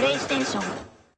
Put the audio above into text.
プレイステーション